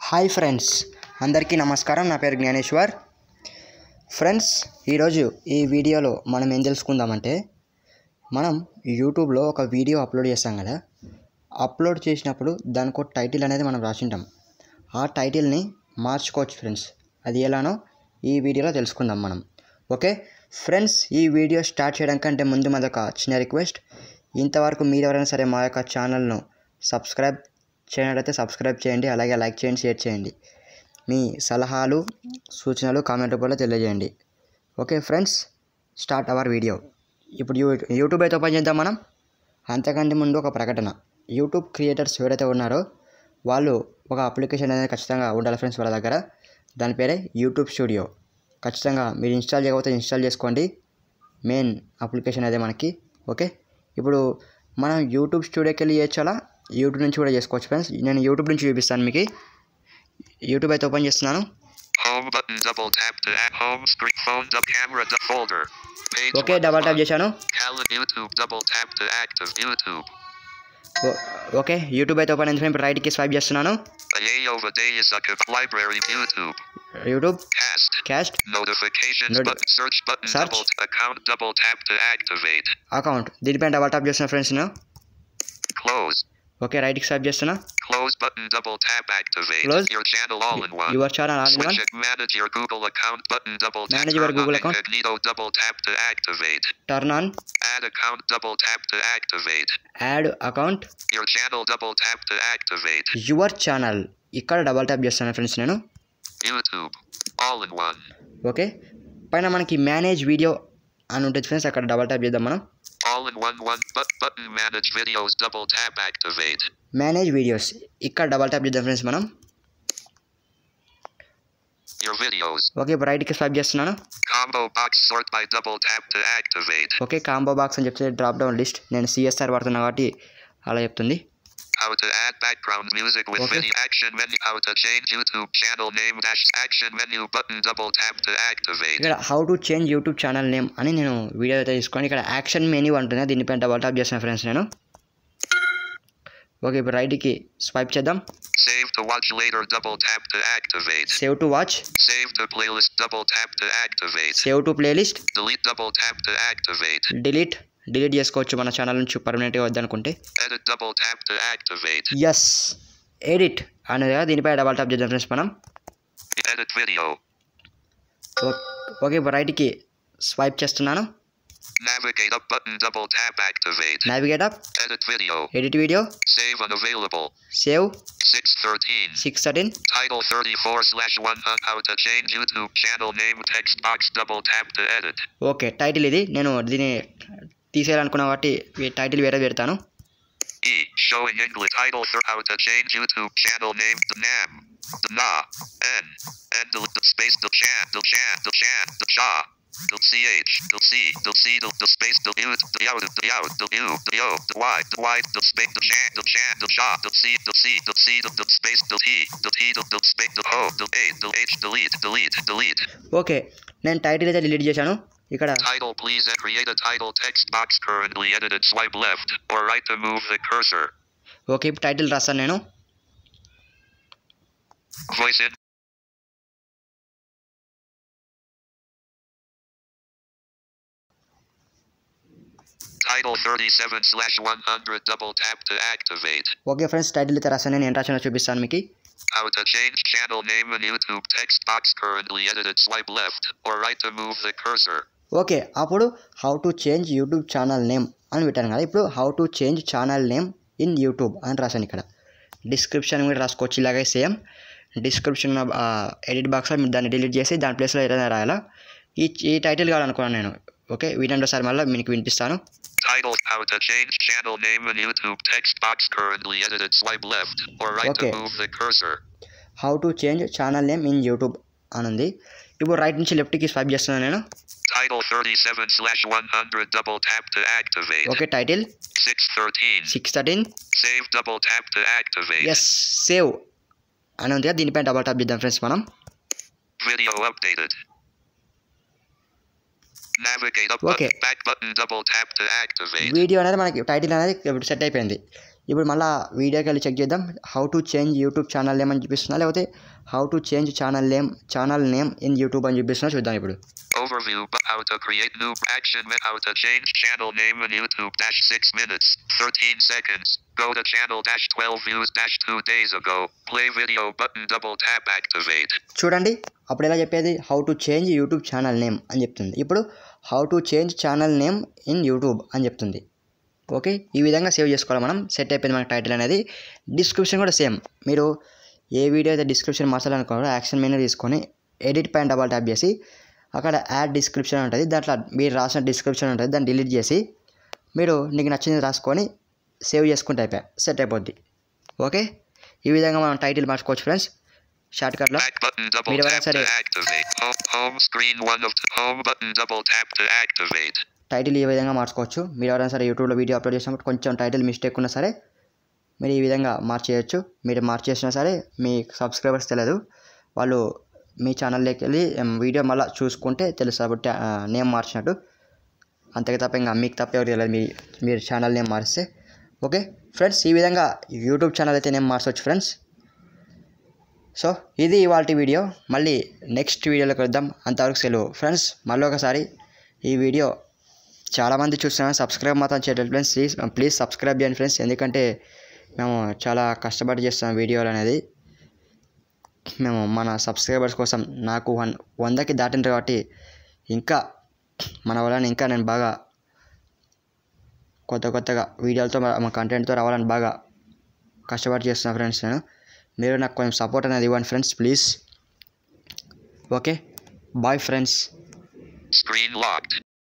Hi friends అందరికీ నమస్కారం. నా పేరు జ్ఞానేశ్వర్. ఫ్రెండ్స్ ఈరోజు ఈ వీడియోలో మనం ఏం తెలుసుకుందామంటే మనం యూట్యూబ్లో ఒక వీడియో అప్లోడ్ చేస్తాం కదా. అప్లోడ్ చేసినప్పుడు దానికి ఒక టైటిల్ అనేది మనం రాసింటాం. ఆ టైటిల్ని మార్చుకోవచ్చు ఫ్రెండ్స్ అది ఎలానో ఈ వీడియోలో తెలుసుకుందాం మనం. ఓకే ఫ్రెండ్స్ ఈ వీడియో స్టార్ట్ చేయడం కంటే ముందు మాదొక చిన్న రిక్వెస్ట్ ఇంతవరకు మీరు ఎవరైనా సరే మా యొక్క ఛానల్ను సబ్స్క్రైబ్ చేయనట్లయితే సబ్స్క్రైబ్ చేయండి అలాగే లైక్ చేయండి షేర్ చేయండి. మీ సలహాలు సూచనలు కామెంట్ రూపంలో తెలియజేయండి. Okay friends start our video. ఇప్పుడు యూ యూట్యూబ్ అయితే ఓపెన్ చేద్దాం మనం. అంతకంటే ముందు ఒక ప్రకటన. యూట్యూబ్ క్రియేటర్స్ ఎవరైతే ఉన్నారో వాళ్ళు ఒక అప్లికేషన్ అనేది ఖచ్చితంగా ఉండాలి ఫ్రెండ్స్ వాళ్ళ దగ్గర. దాని పేరే యూట్యూబ్ స్టూడియో. ఖచ్చితంగా మీరు ఇన్స్టాల్ చేయకపోతే ఇన్స్టాల్ చేసుకోండి. మెయిన్ అప్లికేషన్ అదే మనకి. ఓకే? ఇప్పుడు మనం యూట్యూబ్ స్టూడియోకి వెళ్ళి చేయొచ్చాలా యూట్యూబ్ నుంచి కూడా చేసుకోవచ్చు ఫ్రెండ్స్. నేను యూట్యూబ్ నుంచి చూపిస్తాను మీకు. యూట్యూబ్ అయితే ఓపెన్ చేస్తున్నాను. ఓకే డబల్ ట్యాప్ చేశాను. ఓకే యూట్యూబ్ అయితే ఓపెన్ అయింది రైట్కి స్వైప్ చేస్తున్నాను. యూట్యూబ్. క్యాస్ట్ అకౌంట్ దీనిపై డబల్ ట్యాప్ చేస్తున్నాను ఫ్రెండ్స్ Close. ఓకే రైట్కి స్వైప్ చేస్తున్నా Close button double tap activate. Close. Your channel all in one. Your channel all in one Switch it. Manage your Google account button double tap. Manage your turn on Google account. Incognito double tap to activate. Turn on Add account double tap to activate. Add account Your channel double tap to activate. Your channel ఇక్కడ double tap చేస్తాను friends నేను YouTube. All in one. Okay పైన మనకి manage video అని ఉంటుంది friends అక్కడ double tap చేద్దాం మనం All in one one but button manage videos double tap activate. Manage videos ఇక్కడ డబల్ ట్యాప్ చేద్దాం ఫ్రెండ్స్ మనం Your videos. ఓకే ఇప్పుడు రైట్కి స్వైప్ చేస్తున్నాను Combo box sort by double tap to activate. Okay combo box అని చెప్తే drop down list నేను CSR వాడుతున్నా కాబట్టి అలా చెప్తుంది How to add background music with Okay. video action menu. How to change YouTube channel name dash action menu button double tap to activate. ఇక్కడ how to change YouTube channel name అని నేను video అయితే తీసుకొని ఇక్కడ action menu అంటుంది దీనిపైన double tap చేసిన friends నేను ఓకే ఇప్పుడు రైట్కి స్వైప్ చేద్దాం Save to watch later double tap to activate. Save to watch Save to playlist double tap to activate. Save to playlist Delete double tap to activate. Delete Delete చేసుకోవచ్చు మన channel నుంచి పర్మనెంట్గా వద్దనుకుంటే Edit. Yes edit అనేది కదా దీనిపై double tap చేద్దాం friends మనం Edit video. ఓకే ఇప్పుడు రైట్కి స్వైప్ చేస్తున్నాను Navigate up button double tap activate. Navigate up Edit video. Edit video Save unavailable. Save 613. Six thirteen Title 34 slash 1 on how to change YouTube channel name text box double tap to edit. Okay title ఇది నేను దీన్ని తీసేయాలనుకున్నా కాబట్టి ఈ title వేరే పెడతాను E. Showing English title for how to change YouTube channel name the NAM. The NA. N. And the, the space the chan. The chan. The chan. The cha. The CH. The C. The C. The, the space. The U. The out. The out. The U. The O. The Y. The Y. The space. The chan. The chan. The cha. The C. The C. The C. The, the space. The T. The T. The, the space. The O. The A. The H. Delete. Delete. Delete. Okay నేను title అయితే delete చేశాను ఇక్కడ Title please and create a title text box currently edited swipe left or right to move the cursor. Okay ఇప్పుడు title రాస్తాను నేను Voice in. Title 37 slash 100 double tap to activate. Okay friends title అయితే రాస్తాను నేను ఏం రాసానో చూపిస్తాను మీకు How to change channel name in YouTube text box currently edited swipe left or right to move the cursor. Okay అప్పుడు how to change YouTube channel name అని పెట్టాను కదా. ఇప్పుడు how to change channel name in YouTube అని రాశాను ఇక్కడ. Description కూడా రాసుకోవచ్చు ఇలాగే సేమ్ డిస్క్రిప్షన్ ఎడిట్ బాక్స్లో మీరు దాన్ని డిలీట్ చేసి దాని ప్లేస్లో ఏదైనా రాయాలా? ఈ ఈ టైటిల్ కావాలనుకున్నాను నేను. ఓకే వినండి ఒకసారి మళ్ళీ మీకు వినిపిస్తాను. How to change channel name in YouTube అని ఉంది. ఇప్పుడు రైట్ నుంచి లెఫ్ట్కి స్వైప్ చేస్తున్నాను నేను. Title 37 slash 100 double tap to activate. Okay title 613. Six thirteen Save double tap to activate. Yes save అని ఉంది కదా దీనిపైన డబల్ టాప్ చేద్దాం ఫ్రెండ్స్ మనం Video updated. Navigate up Okay. button, back button double tap to activate. Video అనేది మనకి title అనేది ఇప్పుడు సెట్ అయిపోయింది ఇప్పుడు మళ్ళీ వీడియోకి వెళ్ళి చెక్ చేద్దాం how to change YouTube channel name అని చూపిస్తున్నా లేకపోతే how to change channel name channel name in YouTube అని చూపిస్తున్నా చూద్దాం ఇప్పుడు Overview how to create new action how to change channel name in YouTube dash 6 minutes 13 seconds. Go to channel dash 12 views dash 2 days ago. Play video button double tap activate. చూడండి అప్పుడు ఎలా చెప్పేది how to change YouTube channel name అని చెప్తుంది ఇప్పుడు how to change channel name in YouTube అని చెప్తుంది okay? ఈ విధంగా సేవ్ చేసుకోవాలి మనం. సెట్ అయిపోయింది మనకి టైటిల్ అనేది. డిస్క్రిప్షన్ కూడా సేమ్ మీరు ఏ వీడియో అయితే డిస్క్రిప్షన్ మార్చాలనుకున్నారో యాక్షన్ మెనూ తీసుకొని ఎడిట్ పైన డబల్ ట్యాప్ చేసి అక్కడ యాడ్ డిస్క్రిప్షన్ ఉంటుంది. దాంట్లో మీరు రాసిన డిస్క్రిప్షన్ ఉంటుంది. దాన్ని డిలీట్ చేసి మీరు నీకు నచ్చింది రాసుకొని సేవ్ చేసుకుంటే అయిపోయా. సెట్ అయిపోద్ది. ఓకే? ఈ విధంగా మనం టైటిల్ మార్చుకోవచ్చు ఫ్రెండ్స్ షార్ట్కట్లో Back button double Mira, title ఈ విధంగా మార్చుకోవచ్చు. మీరు ఎవరైనా సరే యూట్యూబ్లో వీడియో అప్లోడ్ చేసినప్పుడు కొంచెం టైటిల్ మిస్టేక్ ఉన్నా సరే మీరు ఈ విధంగా మార్చేయచ్చు. మీరు మార్చేసినా సరే మీ సబ్స్క్రైబర్స్ తెలియదు వాళ్ళు మీ ఛానల్లోకి వెళ్ళి వీడియో మళ్ళీ చూసుకుంటే తెలుసు కాబట్టి నేమ్ మార్చినట్టు. అంతకే తప్ప ఇంకా మీకు తప్ప ఎవరు తెలియదు మీ మీరు ఛానల్ నేమ్ మారిస్తే. ఓకే? ఫ్రెండ్స్ ఈ విధంగా యూట్యూబ్ ఛానల్ అయితే నేమ్ మార్చవచ్చు ఫ్రెండ్స్. సో ఇది ఇవాళ వీడియో. మళ్ళీ నెక్స్ట్ వీడియోలో కలుద్దాం. అంతవరకు సెలవు. ఫ్రెండ్స్ మళ్ళీ ఒకసారి ఈ వీడియో చాలామంది చూస్తున్నాను సబ్స్క్రైబ్ మాత్రం చేయలేదు ఫ్రెండ్స్ ప్లీజ్ ప్లీజ్ సబ్స్క్రైబ్ చేయండి ఫ్రెండ్స్ ఎందుకంటే మేము చాలా కష్టపడి చేస్తాం వీడియోలు అనేది. మేము మన సబ్స్క్రైబర్స్ కోసం నాకు వన్ వందకి దాటింది కాబట్టి ఇంకా మన వలన ఇంకా నేను బాగా కొత్త కొత్తగా వీడియోలతో మా కంటెంట్తో రావాలని బాగా కష్టపడి చేస్తున్నా ఫ్రెండ్స్ నేను. మీరు నాకు కొంచెం సపోర్ట్ అనేది ఇవ్వండి friends please okay bye friends